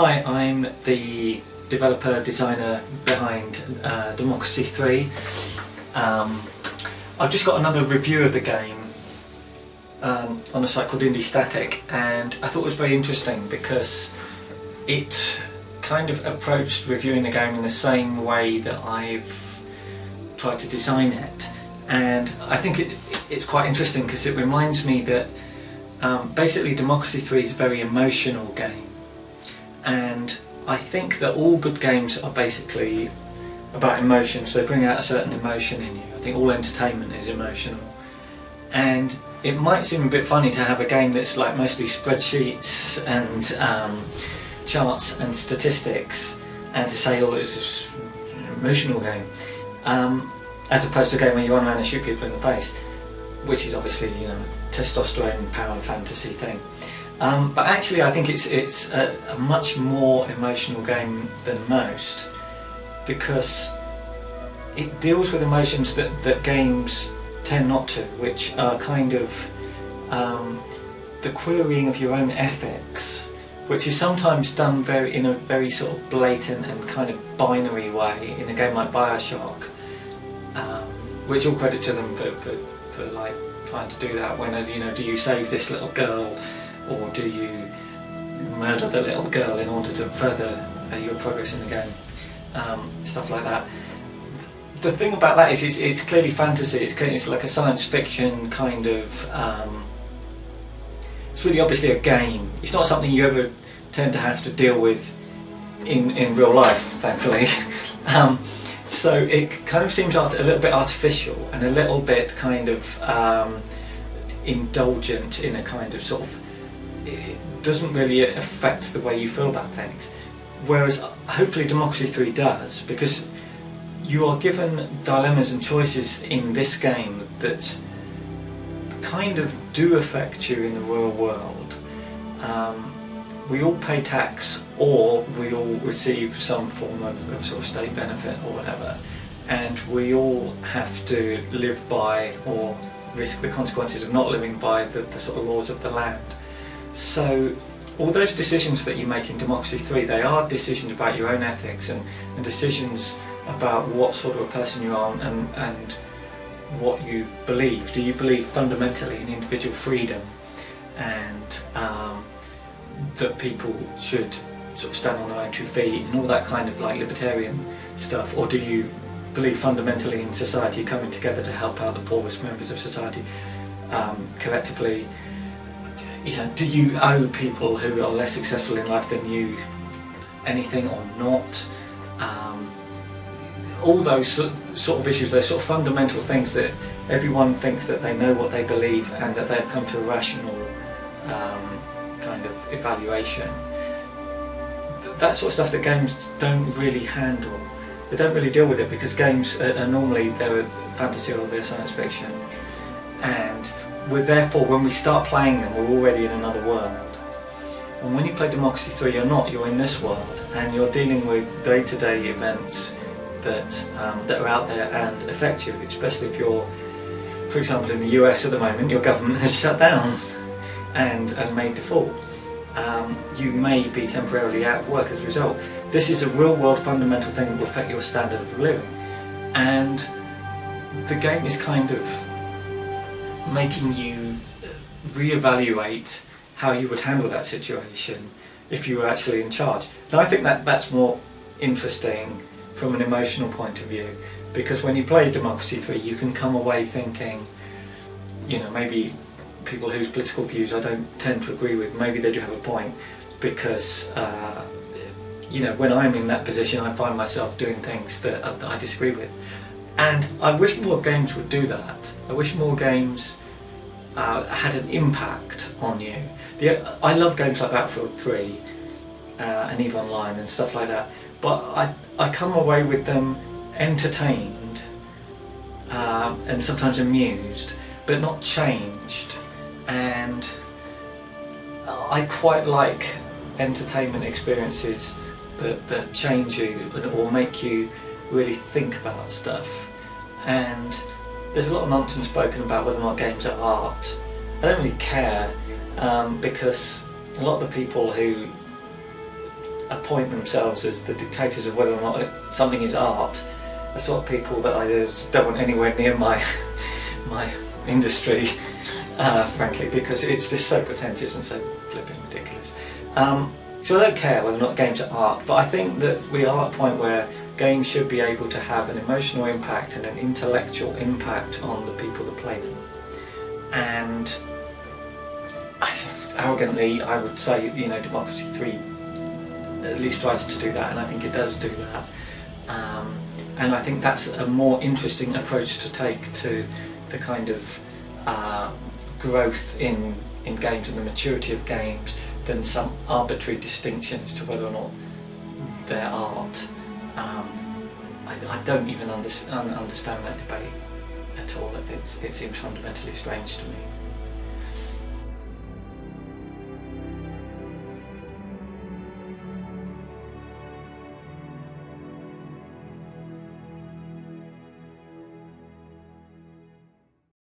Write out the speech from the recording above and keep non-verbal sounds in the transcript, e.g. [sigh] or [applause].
Hi, I'm the developer designer behind uh, Democracy 3. Um, I've just got another review of the game um, on a site called IndieStatik and I thought it was very interesting because it kind of approached reviewing the game in the same way that I've tried to design it and I think it, it's quite interesting because it reminds me that um, basically Democracy 3 is a very emotional game and I think that all good games are basically about emotions. They bring out a certain emotion in you. I think all entertainment is emotional. And it might seem a bit funny to have a game that's like mostly spreadsheets and um, charts and statistics and to say, oh, it's an emotional game. Um, as opposed to a game where you run around and shoot people in the face, which is obviously, you know, testosterone power fantasy thing. Um, but actually I think it's, it's a, a, much more emotional game than most because it deals with emotions that, that games tend not to, which are kind of um, the querying of your own ethics, which is sometimes done very in a very sort of blatant and kind of binary way in a game like Bioshock, um, which all credit to them for, for, for like trying to do that when, you know, do you save this little girl or do you murder the little girl in order to further uh, your progress in the game? Um, stuff like that. The thing about that is it's, it's clearly fantasy, it's, it's like a science fiction kind of... Um, it's really obviously a game. It's not something you ever tend to have to deal with in, in real life, thankfully. [laughs] um, so it kind of seems a little bit artificial and a little bit kind of um, indulgent in a kind of sort of it doesn't really affect the way you feel about things. Whereas hopefully Democracy 3 does, because you are given dilemmas and choices in this game that kind of do affect you in the real world. Um, we all pay tax or we all receive some form of, of, sort of state benefit or whatever and we all have to live by or risk the consequences of not living by the, the sort of laws of the land. So all those decisions that you make in Democracy 3, they are decisions about your own ethics and, and decisions about what sort of a person you are and, and what you believe. Do you believe fundamentally in individual freedom and um, that people should sort of stand on their own two feet and all that kind of like libertarian stuff or do you believe fundamentally in society coming together to help out the poorest members of society um, collectively you know, do you owe people who are less successful in life than you anything or not? Um, all those sort of issues, those sort of fundamental things that everyone thinks that they know what they believe and that they've come to a rational um, kind of evaluation. That sort of stuff that games don't really handle. They don't really deal with it because games are, normally they're fantasy or they're science fiction and we're therefore, when we start playing them, we're already in another world. And when you play Democracy 3, you're not, you're in this world, and you're dealing with day-to-day -day events that, um, that are out there and affect you, especially if you're, for example, in the US at the moment, your government has shut down and, and made default. Um, you may be temporarily out of work as a result. This is a real-world fundamental thing that will affect your standard of living. And the game is kind of making you reevaluate how you would handle that situation if you were actually in charge. And I think that that's more interesting from an emotional point of view because when you play Democracy 3 you can come away thinking, you know, maybe people whose political views I don't tend to agree with, maybe they do have a point because, uh, you know, when I'm in that position I find myself doing things that, that I disagree with. And I wish more games would do that. I wish more games uh, had an impact on you. The, I love games like Battlefield 3 uh, and EVE Online and stuff like that, but I, I come away with them entertained um, and sometimes amused, but not changed. And I quite like entertainment experiences that, that change you or make you really think about stuff. And there's a lot of nonsense spoken about whether or not games are art. I don't really care um, because a lot of the people who appoint themselves as the dictators of whether or not something is art are sort of people that I just don't want anywhere near my [laughs] my industry, uh, frankly, because it's just so pretentious and so flipping ridiculous. Um, so I don't care whether or not games are art, but I think that we are at a point where games should be able to have an emotional impact and an intellectual impact on the people that play them. And arrogantly, I would say, you know, Democracy 3 at least tries to do that, and I think it does do that. Um, and I think that's a more interesting approach to take to the kind of uh, growth in, in games and the maturity of games than some arbitrary distinction as to whether or not they're art. Um, I, I, don't even understand, understand that debate at all. It seems fundamentally strange to me.